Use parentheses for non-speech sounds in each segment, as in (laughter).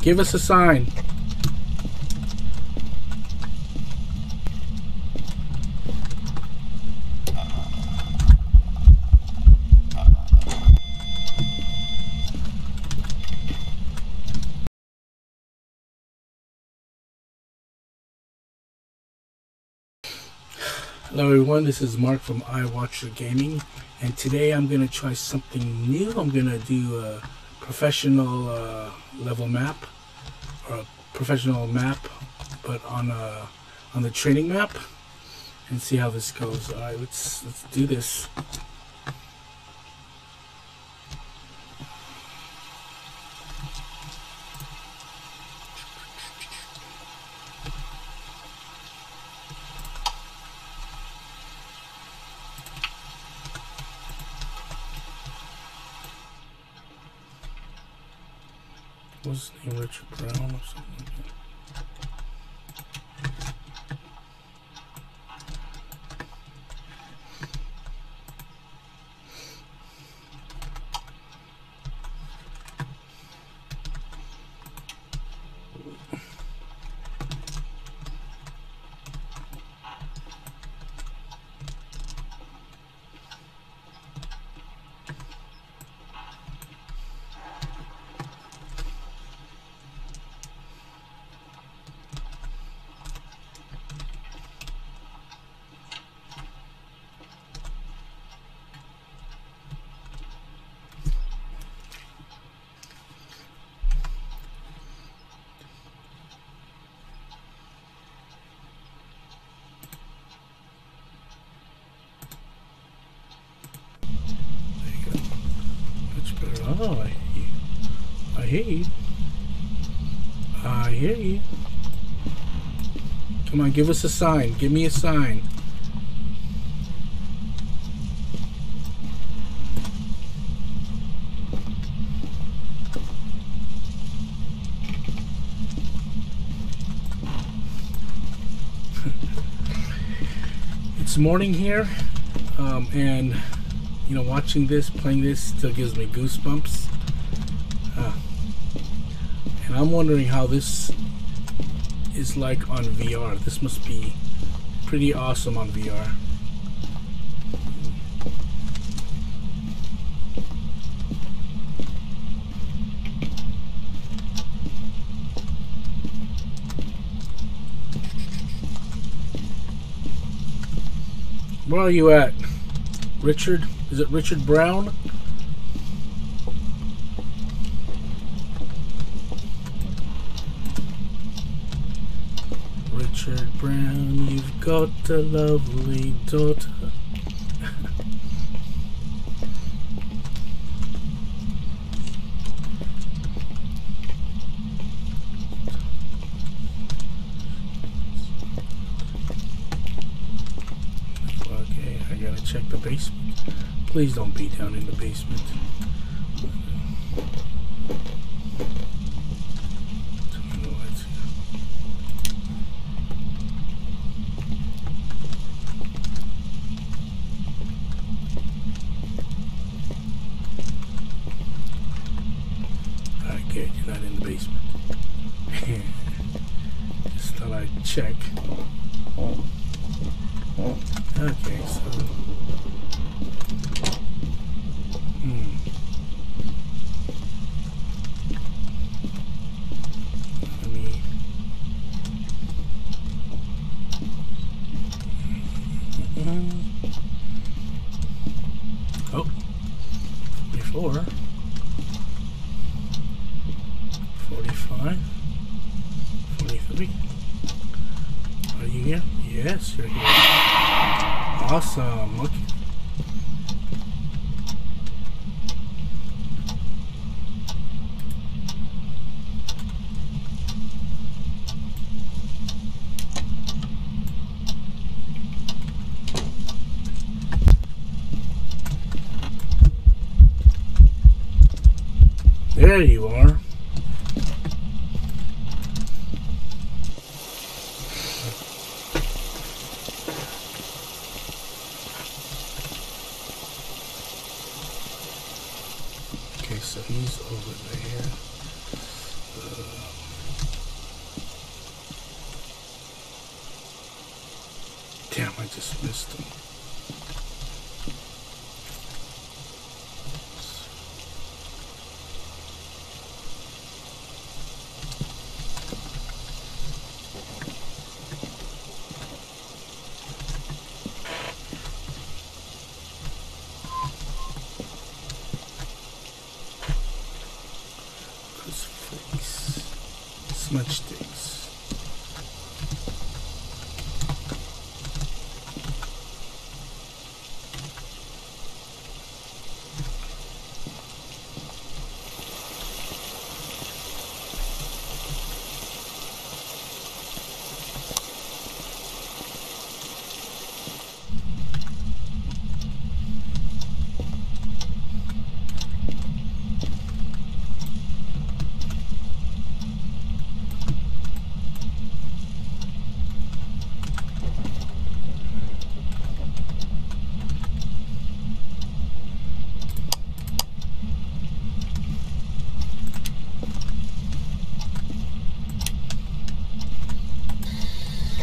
Give us a sign. Hello everyone, this is Mark from iWatcher Gaming and today I'm going to try something new. I'm going to do a professional uh, level map or a professional map but on a, on the training map and see how this goes. Alright, let's let's do this. What's his? Richard Brown or something like that. There you go. Oh, I. I hear you. I hear you. Come on, give us a sign. Give me a sign. (laughs) it's morning here, um, and you know, watching this, playing this, still gives me goosebumps. Uh, and I'm wondering how this is like on VR. This must be pretty awesome on VR. Where are you at? Richard? Is it Richard Brown? Richard Brown, you've got a lovely daughter. Please don't be down in the basement.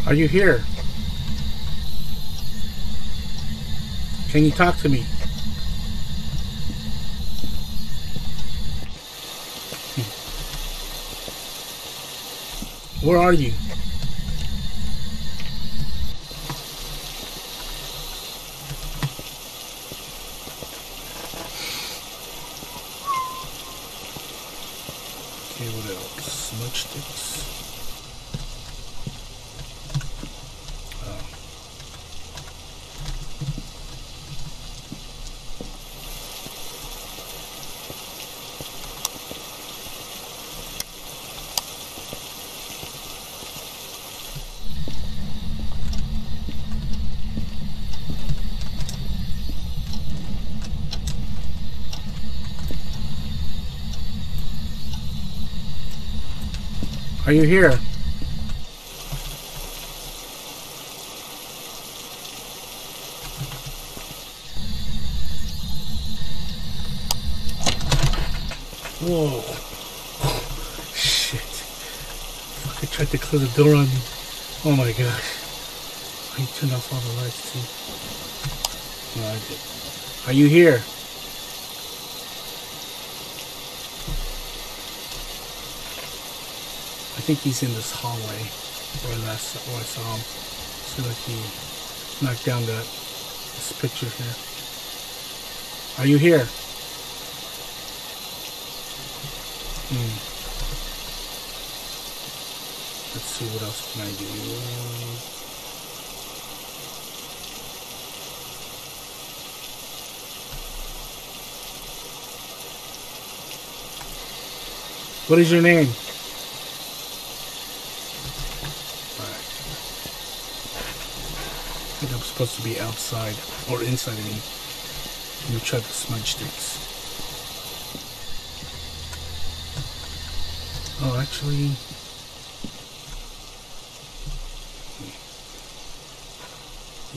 Are you here? Can you talk to me? Hmm. Where are you? Okay, what else? Smudge sticks. Oh. Are you here? Whoa. Shit. Fuck, I tried to close the door on me. Oh my gosh. I turned off all the lights too. No, I did. Are you here? Think he's in this hallway where last where I saw him. So like he knocked down that this picture here. Are you here? Hmm. Let's see what else can I do. What is your name? Alright. I think I'm supposed to be outside or inside of me. Oh, let me try the smudge sticks. Oh, actually.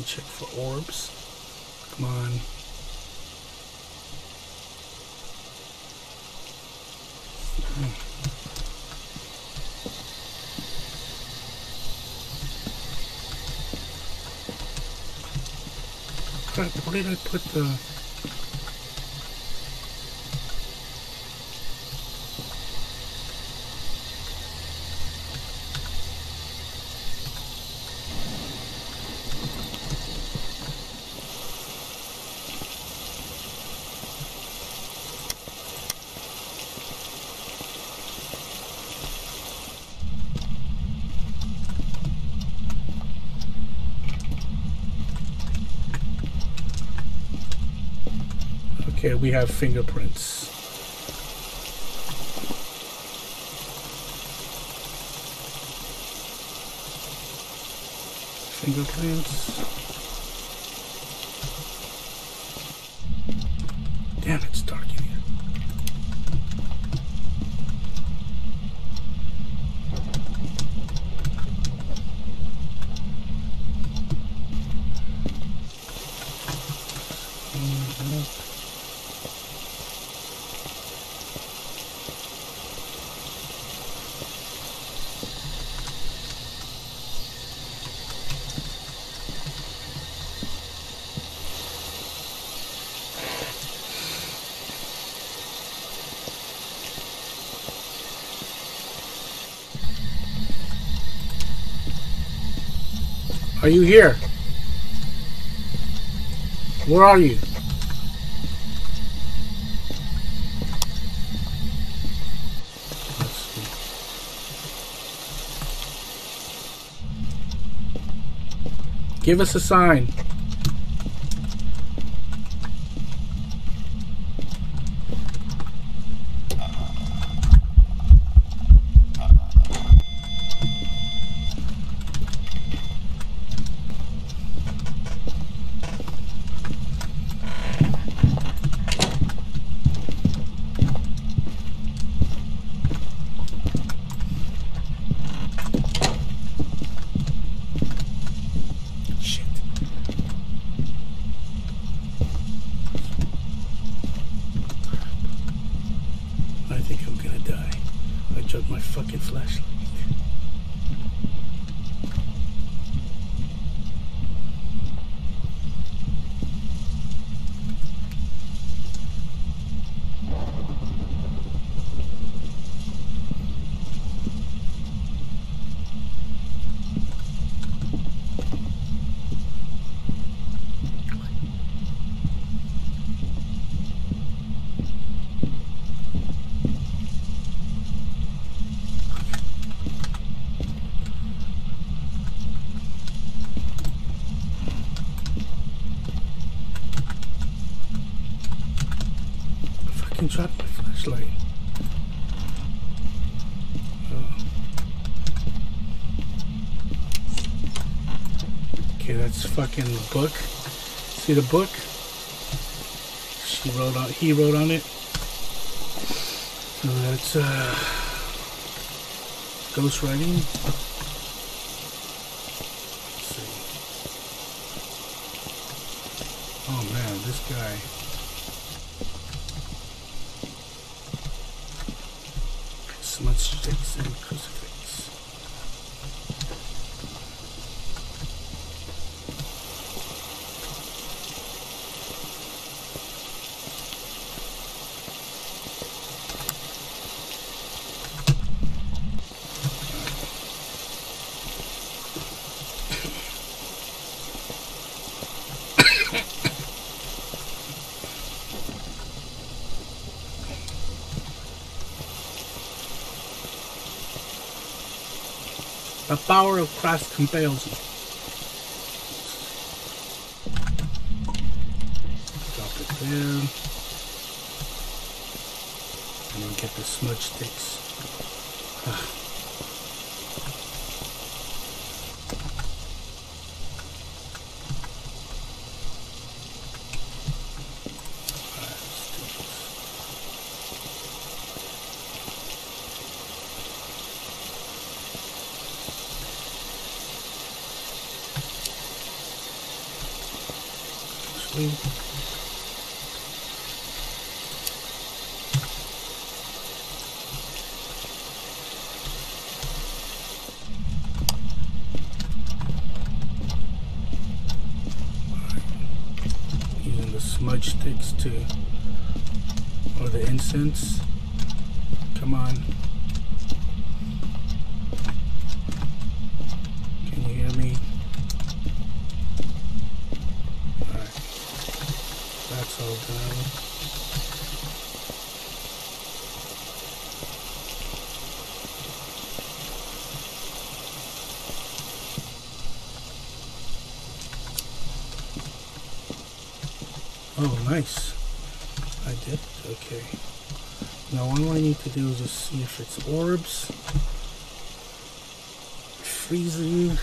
Check for orbs. Come on. Crap, where did I put the... Okay, we have fingerprints. Fingerprints. Damn, it's dark in here. Are you here? Where are you? Give us a sign. Shit. I think I'm gonna die. I dropped my fucking flashlight. I fucking dropped my flashlight. Oh. Okay, that's fucking book. See the book? She wrote on. He wrote on it. So that's uh, ghostwriting. Let's see. Oh man, this guy. Smudge sticks and crucifix. The power of Christ compels you. Drop it there. And then get the smudge sticks. Ah. Alright, let's do this. Sweet. Using the smudge sticks to, or the incense. Come on. Can you hear me? Alright. That's all done. Oh, nice. I did. Okay. Now all I need to do is just see if it's orbs, freezing,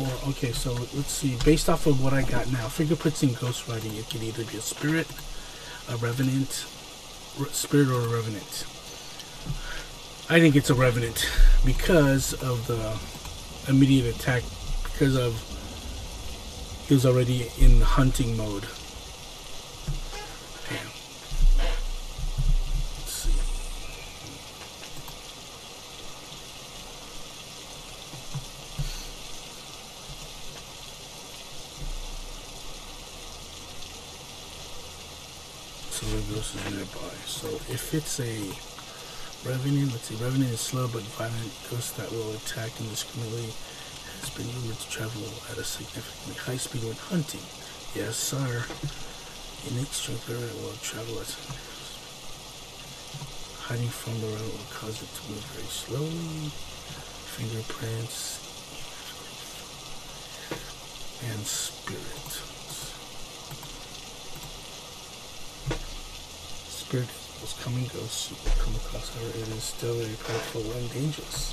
or okay. So let's see. Based off of what I got now, fingerprints and ghostwriting, it can either be a spirit, a revenant, re- spirit or a revenant. I think it's a revenant because of the immediate attack. Because of he was already in hunting mode. Damn. Let's see. Ghost is nearby. So if it's a revenant, let's see, revenant is slow but violent ghost that will attack indiscriminately. It's been rumored to travel at a significantly high speed when hunting. Yes, sir. Unique strength will travel at hiding from the road will cause it to move very slowly. Fingerprints and spirit. Spirit was coming ghosts will come across, however, it is still very powerful and dangerous.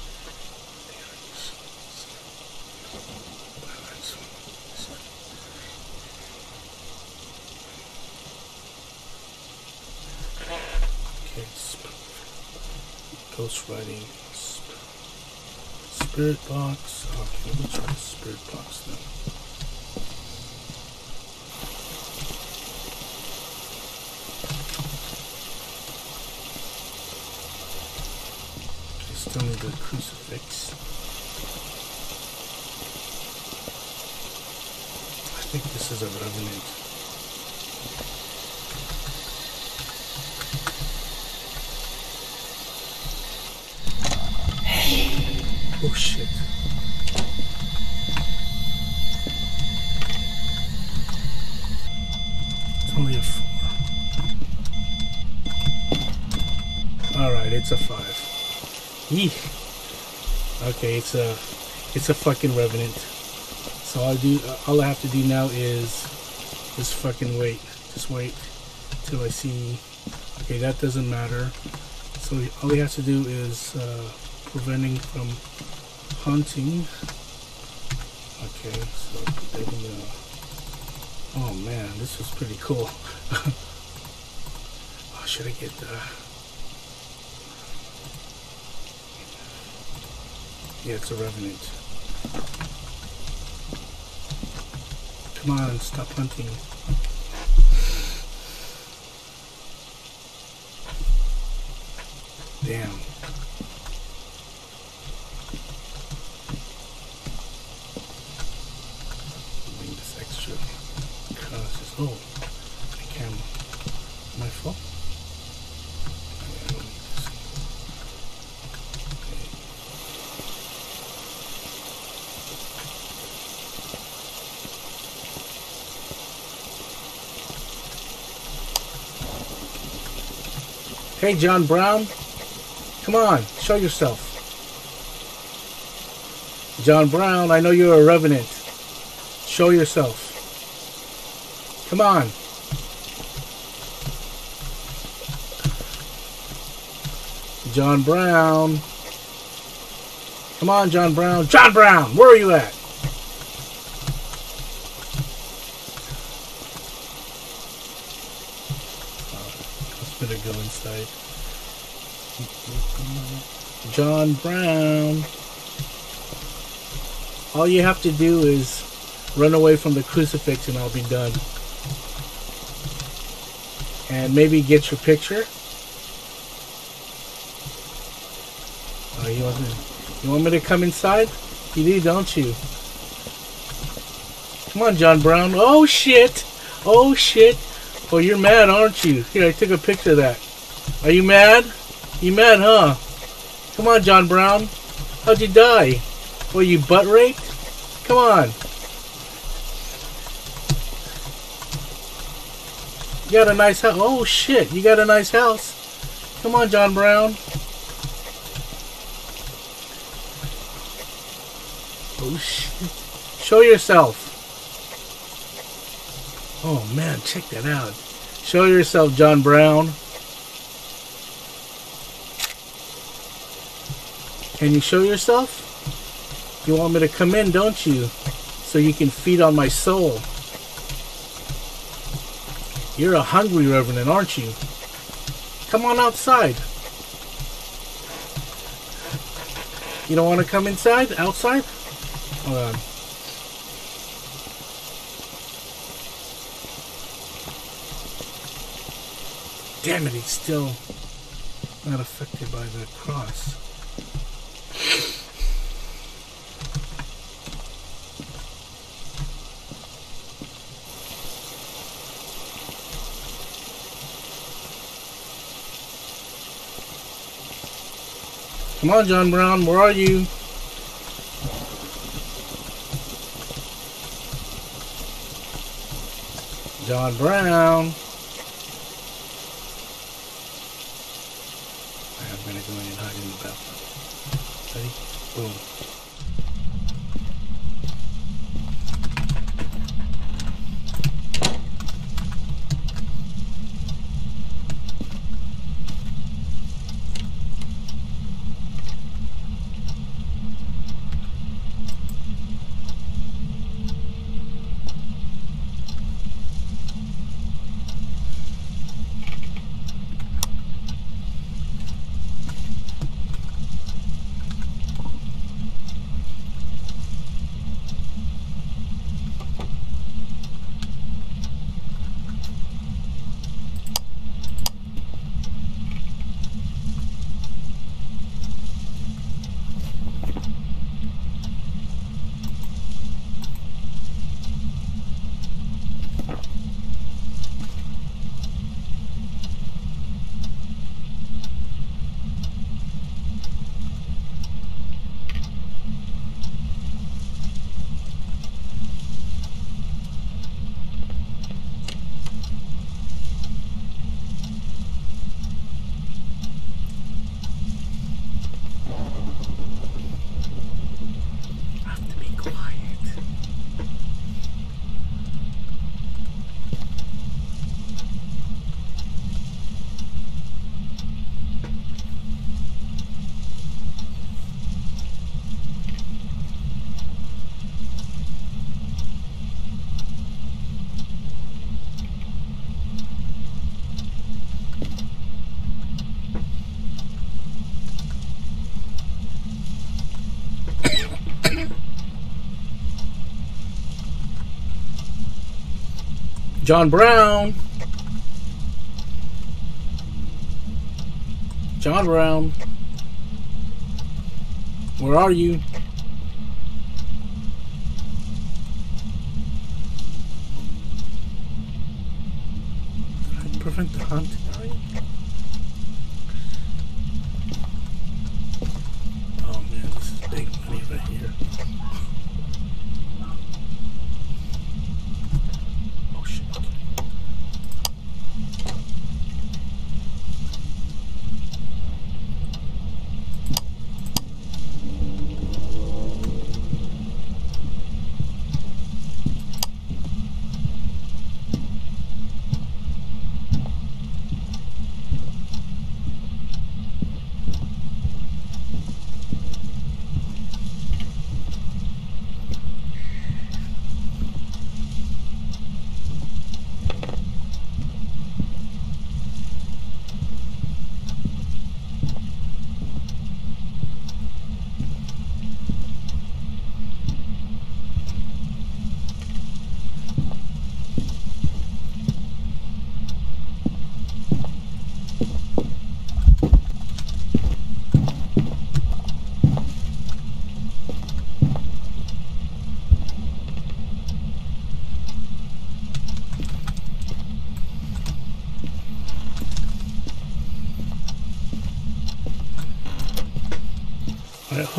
Okay, ghost writing. Spirit box. Okay, let me try spirit box now. The crucifix. I think this is a revenant. Oh shit. It's only a four. Alright, it's a five. Okay, it's a it's a fucking revenant. So all I do all I have to do now is just fucking wait. Just wait till I see okay that doesn't matter. So all he has to do is uh, preventing from hunting. Okay, so they can, uh, oh man, this was pretty cool. (laughs) oh, should I get the, yeah, it's a revenant. Come on, stop hunting. Damn. Bring this extra crosses. Oh, I can. My fault. I don't need this. Okay. Hey, John Brown. Come on, show yourself. John Brown, I know you're a revenant. Show yourself. Come on. John Brown. Come on, John Brown. John Brown, where are you at? Let's better John Brown. All you have to do is run away from the crucifix and I'll be done. And maybe get your picture. Oh, you want me, you want me to come inside? You do, don't you? Come on, John Brown. Oh, shit. Oh, shit. Oh, you're mad, aren't you? Here, I took a picture of that. Are you mad? You mad, huh? Come on, John Brown. How'd you die? Were you butt raped? Come on. You got a nice house. Oh, shit. You got a nice house. Come on, John Brown. Oh, shit. Show yourself. Oh, man. Check that out. Show yourself, John Brown. Can you show yourself? You want me to come in, don't you? So you can feed on my soul. You're a hungry revenant, aren't you? Come on outside. You don't want to come inside? Outside? Hold on. Damn it, he's still not affected by the cross. Come on, John Brown, where are you? John Brown. John Brown. John Brown. Where are you? I prevent the hunt? Oh man, this is big money right here.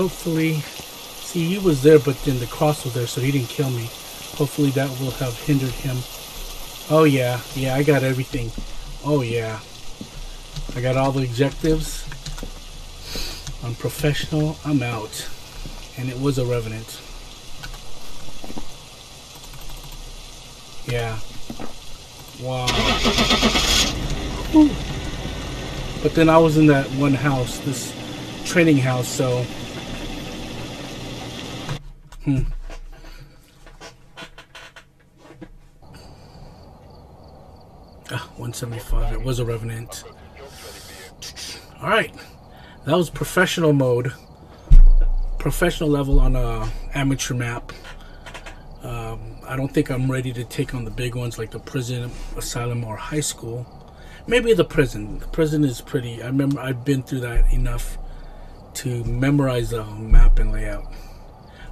Hopefully, see he was there but then the cross was there so he didn't kill me. Hopefully that will have hindered him. Oh yeah, yeah, I got everything. Oh yeah. I got all the objectives. I'm professional, I'm out. And it was a Revenant. Yeah. Wow. But then I was in that one house, this training house, so Hmm. Ah, 175. It was a Revenant. Alright. That was professional mode. Professional level on a amateur map. Um, I don't think I'm ready to take on the big ones like the prison, asylum, or high school. Maybe the prison. The prison is pretty. I remember I've been through that enough to memorize the map and layout.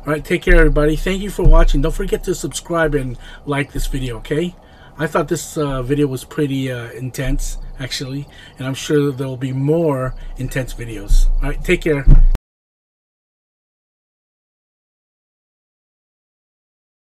All right, take care, everybody. Thank you for watching. Don't forget to subscribe and like this video, okay? I thought this uh, video was pretty uh, intense, actually, and I'm sure there will be more intense videos. All right, take care.